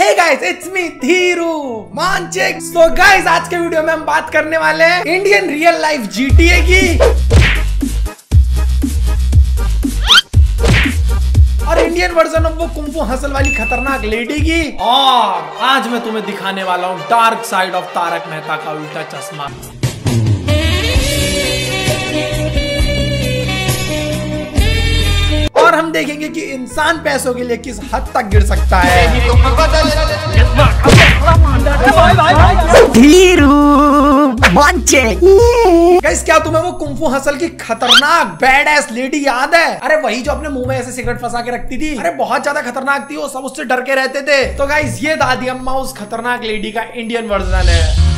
Hey guys it's me Dhiru so guys आज के video में हम बात करने वाले हैं इंडियन रियल लाइफ जीटीए की। और इंडियन वर्जन ऑफ़ वो कुंफू हसल वाली खतरनाक लेडी की। और आज मैं तुम्हें दिखाने वाला हूँ dark side of Taarak Mehta Ka Ooltah Chashmah. और हम देखेंगे कि इंसान पैसों के लिए किस हद तक गिर सकता है। गाइस क्या तुम्हें वो कुंफू हसल की खतरनाक बैड एस लेडी याद है? अरे वही जो अपने मुँह में ऐसे सिगरेट फंसा के रखती थी। अरे बहुत ज़्यादा खतरनाक थी वो सब उससे डर के रहते थे। तो गाइस ये दादी अम्मा उस खतरनाक लेडी का इंडियन वर्जन है।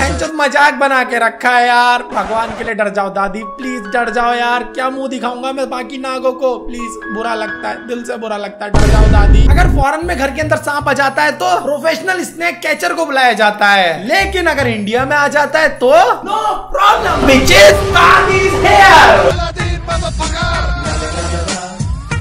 हैंचत मजाक बना के रखा है यार भगवान के लिए डर जाओ दादी प्लीज डर जाओ यार क्या मुंह दिखाऊंगा मैं बाकी नागों को प्लीज बुरा लगता है दिल से बुरा लगता है डर जाओ दादी अगर फॉरेन में घर के अंदर सांप आ जाता है तो प्रोफेशनल स्नेक कैचर को बुलाया जाता है लेकिन अगर इंडिया में आ जाता है तो नो प्रॉब्लम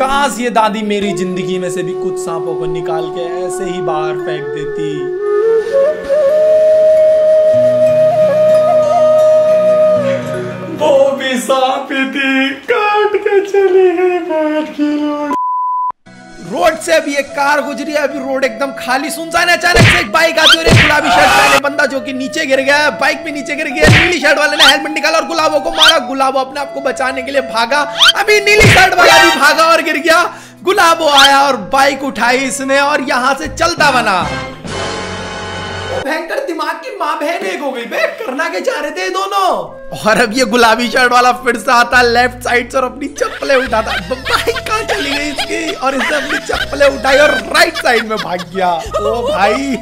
काश ये दादी मेरी जिंदगी में से भी कुछ सांपों को निकाल के ऐसे ही बाहर फेंक देती वो भी सांप ही थी काट के चली गई बैठ की रोड रोड से अभी एक कार गुजरी है, अभी रोड एकदम खाली। सुनसान है अचानक से एक बाइक आती है गुलाबी शर्ट पहने बंदा जो कि नीचे गिर गया बाइक भी नीचे गिर गया नीली शर्ट वाले ने हेलमेट निकाला और गुलाबों को मारा। गुलाबो अपने आप को बचाने के लिए भागा। अभी नीली शर्ट वाला भी भागा और गिर गया। गुलाबो आया और बाइक उठाई इसने और यहाँ से चलता बना। भयंकर दिमाग की माँ बहन एक हो गई बे करना के जा रहे थे दोनों। और अब ये गुलाबी शर्ट वाला फिर से आता लेफ़्ट साइड से और अपनी चप्पलें उठाता भाई, कहाँ चली गई इसकी? और इसने अपनी चप्पलें उठाई और राइट साइड में भाग गया। ओ भाई।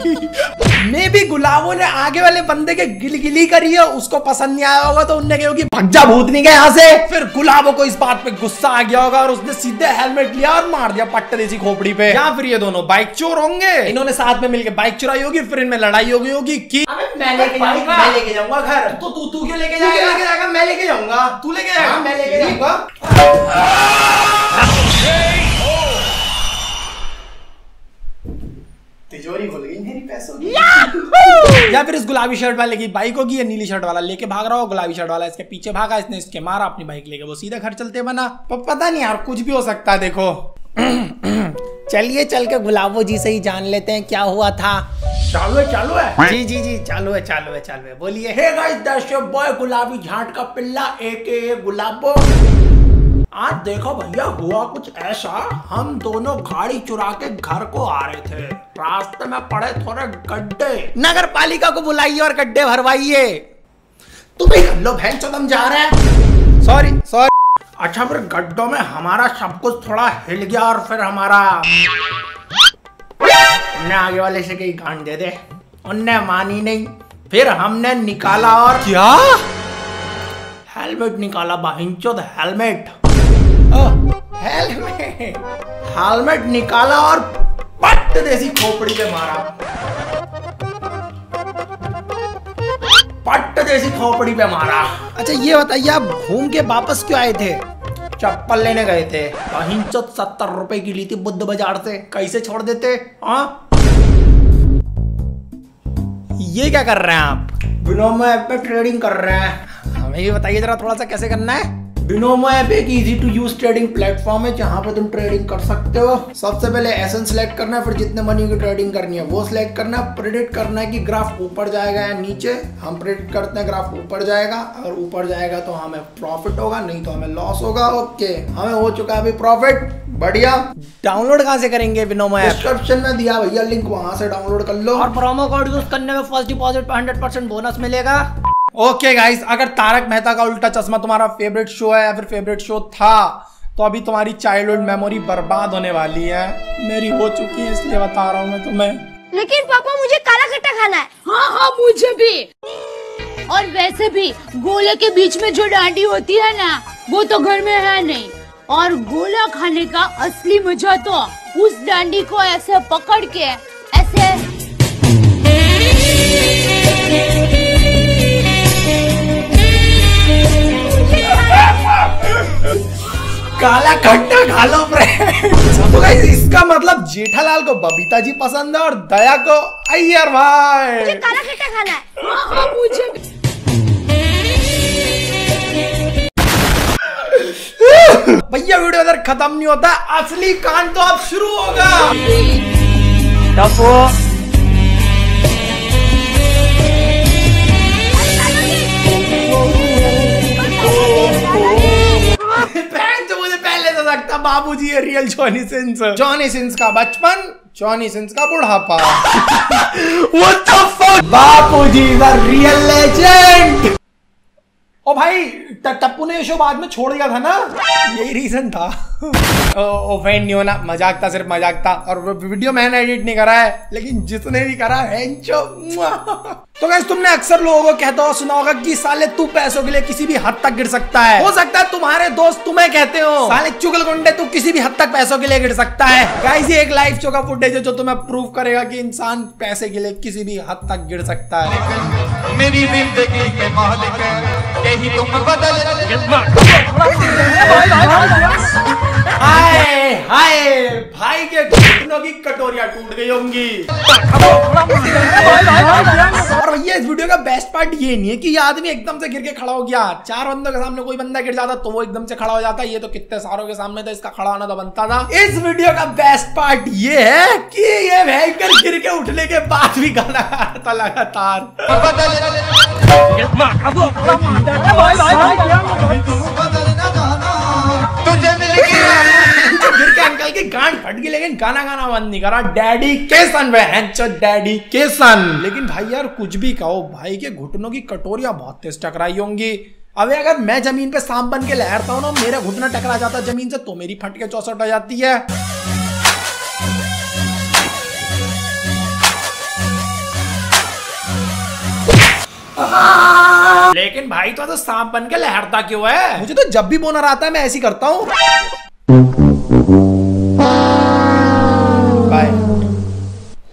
मे भी गुलाबों ने आगे वाले बंदे के गिलगिली करी है उसको पसंद नहीं आया होगा तो उनने कहा होगी भग जा भूत नहीं गया यहाँ से। फिर गुलाबों को इस बात पे गुस्सा आ गया होगा और उसने सीधे हेलमेट लिया और मार दिया पट्टे देसी खोपड़ी पे। या फिर ये दोनों बाइक चोर होंगे? इन्होंने साथ में मिलकर बाइक चुराई होगी फिर इनमें लड़ाई होगी होगी की मैं लेके जाऊँगा। मैं लेके जाऊँगा घर। तो तू तू क्यों लेके जाएगा? लेके जाएगा? मैं लेके जाऊँगा। तू लेके जाएगा? हाँ, मैं लेके जाऊँगा। तिजोरी खुल गई मेरी पैसों की। या फिर इस गुलाबी शर्ट वाले की बाइक होगी या नीली शर्ट वाला लेके भाग रहा हो गुलाबी शर्ट वाला इसके पीछे भागा इसने इसके मारा अपनी बाइक लेके वो सीधा घर चलते बना। प- पता नहीं यार कुछ भी हो सकता है देखो। चलिए चल के गुलाबो जी से ही जान लेते हैं क्या हुआ था। चालू है चालू है? जी जी जी चालू है चालू है चालू है। बोलिए। हे गाइस योर बॉय गुलाबी झाट का पिल्ला एके गुलाबो। आज देखो भैया हुआ कुछ ऐसा? हम दोनों गाड़ी चुरा के घर को आ रहे थे। रास्ते में पड़े थोड़े गड्ढे। नगर पालिका को बुलाइए और गड्ढे भरवाइए। तुम ही कर लो बहन चौदम जा रहे हैं। सॉरी सॉरी अच्छा फिर गड्ढों में हमारा सब कुछ थोड़ा हिल गया और फिर हमारा हमने आगे वाले से कहीं गांड दे दे। उनने मानी नहीं। फिर हमने निकाला और क्या? हेलमेट निकाला बाहिंचोद हेलमेट हेलमेट हेलमेट निकाला और पट देसी खोपड़ी पे मारा। पट देसी खोपड़ी पे मारा। अच्छा ये बताइए आप घूम के वापस क्यों आए थे? चप्पल लेने गए थे। अहिंसत सत्तर रुपए की ली थी बुद्ध बाज़ार से। कैसे छोड़ देते हाँ? ये क्या कर रहे हैं आप? बिनोमो ऐप पे ट्रेडिंग कर रहे हैं। हमें ये बताइए जरा थोड़ा सा कैसे करना है? बिनोमो ऐप एक easy to use trading platform है जहाँ पे तुम ट्रेडिंग कर सकते हो। सबसे पहले एसन सेलेक्ट करना है फिर जितने मनी की ट्रेडिंग करनी है वो सिलेक्ट करना है। प्रेडिक्ट करना है कि ग्राफ ऊपर जाएगा या नीचे। हम प्रेडिक्ट करते हैं ग्राफ ऊपर जाएगा। अगर ऊपर जाएगा तो हमें प्रॉफिट होगा नहीं तो हमें लॉस होगा। ओके हमें हो चुका है अभी प्रॉफिट बढ़िया। डाउनलोड कहाँ से करेंगे बिनोमो ऐप डिस्क्रिप्शन में दिया भैया लिंक वहाँ से डाउनलोड कर लो। और प्रोमो कोड यूज़ करने में फ़र्स्ट डिपॉजिट पर हंड्रेड परसेंट बोनस मिलेगा। ओके गाइस अगर तारक मेहता का उल्टा चश्मा तुम्हारा फेवरेट शो है या फिर फेवरेट शो था तो अभी तुम्हारी चाइल्डहुड मेमोरी बर्बाद होने वाली है। मेरी हो चुकी है इसलिए बता रहा हूँ मैं तुम्हें। लेकिन पापा मुझे काला खट्टा खाना है। हाँ हाँ मुझे भी। और वैसे भी गोले के बीच में जो डांडी होती है ना वो तो घर में है नहीं। और गोला खाने का असली मज़ा तो उस डांडी को ऐसे पकड़ के ऐसे काला खट्टा खा लो तो गाइस इसका मतलब जेठालाल को बबीता जी पसंद है और दया को अय्यर भाई। मुझे काला खट्टा खाना है। मुझे भैया वीडियो इधर खत्म नहीं होता असली कांड तो अब शुरू होगा। बाबूजी है real Johnny Sins Johnny Sins का बचपन जॉनी सिंस का बुढ़ापा। बापू जी रियल लेजेंड ओ भाई टप्पू ने शो बाद में छोड़ दिया था ना? यही रीजन था। ओ, ओ फ़ैन नहीं होना। मज़ाक था सिर्फ़ मज़ाक था। और वीडियो मैंने एडिट नहीं करा है लेकिन जिसने भी करा है तो गाइस तुमने अक्सर लोगों को कहता हो सुना होगा कि साले तू पैसों के लिए किसी भी हद तक गिर सकता है। हो सकता है तुम्हारे दोस्त तुम्हें कहते हो साले चुगल गुंडे तू किसी भी हद तक पैसों के लिए गिर सकता है। गाइस ये एक लाइव शो का फुटेज है जो तुम्हें प्रूव करेगा कि इंसान पैसे के लिए किसी भी हद तक गिर सकता है। मेरी ज़िंदगी के मालिक है। यही तुम बदल भाई के घुटनों की कटोरियाँ टूट गई होंगी और भैया इस वीडियो का बेस्ट पार्ट ये नहीं है कि ये आदमी एकदम से गिर के खड़ा हो गया चार बंदों के सामने कोई बंदा गिर जाता तो वो एकदम से खड़ा हो जाता ये तो कितने सारों के सामने था इसका खड़ा होना तो बनता था इस वीडियो का बेस्ट पार्ट ये है कि ये भयंकर गिर के उठने के बाद भी गाना गा रहा था लगातार लेकिन गाना गाना बंद नहीं करा। डैडी के सन वे डैडी के सन लेकिन भाई यार कुछ भी कहो भाई के घुटनों की कटोरिया बहुत तेज टकराई होंगी। अबे अगर मैं ज़मीन पे सांप बन के लहरता हूँ ना मेरा घुटना टकरा जाता ज़मीन से तो मेरी फट के चौसठ हो जाती है। लेकिन भाई तो, तो सांप बन के लहरता क्यों है? मुझे तो जब भी बोनर आता है मैं ऐसी करता हूँ।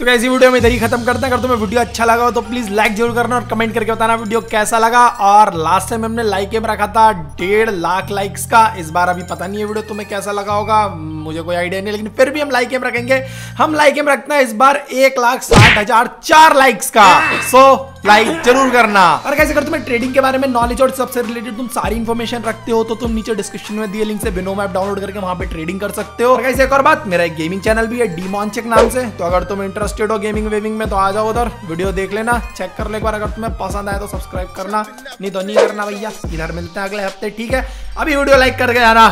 तो ये वीडियो में इधर ही खत्म करते हैं। अगर तुम्हें वीडियो अच्छा लगा हो तो प्लीज़ लाइक ज़रूर करना और कमेंट करके बताना वीडियो कैसा लगा। और लास्ट टाइम हमने लाइक एम रखा था, डेढ़ लाख लाइक्स का। इस बार अभी पता नहीं है वीडियो तुम्हें कैसा लगा होगा, मुझे कोई आइडिया नहीं, लेकिन फिर भी हम लाइक एम रखेंगे। हम लाइक एम रखते हैं इस बार एक लाख साठ हज़ार चार लाइक्स का। सो लाइक ज़रूर करना। और कैसे अगर तुम्हें ट्रेडिंग के बारे में नॉलेज और सबसे रिलेटेड तुम सारी इन्फॉर्मेशन रखते हो तो तुम नीचे डिस्क्रिप्शन में दिए लिंक से बिनो ऐप डाउनलोड करके वहाँ पे ट्रेडिंग कर सकते हो। और कैसे एक और बात, मेरा एक गेमिंग चैनल भी है डीमॉन चेक नाम से। तो अगर तुम इंटरेस्टेड हो गेमिंग वेमिंग में तो आ जाओ उधर वीडियो देख लेना चेक कर ले एक बार। अगर तुम्हें पसंद आए तो सब्सक्राइब करना। नहीं तो नहीं करना भैया, इधर मिलते हैं अगले हफ़्ते, ठीक है? अभी वीडियो लाइक करके जाना।